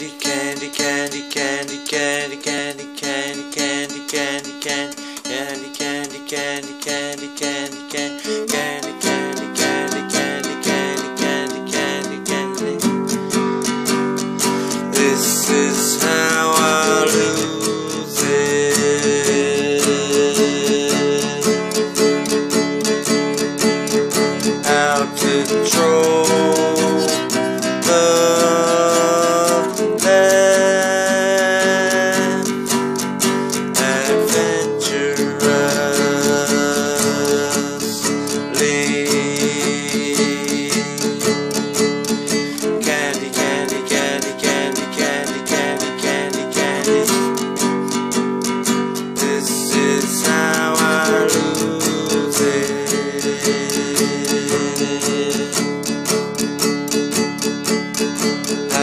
candy, candy, candy, candy, candy, candy, candy, candy.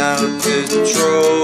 out of control.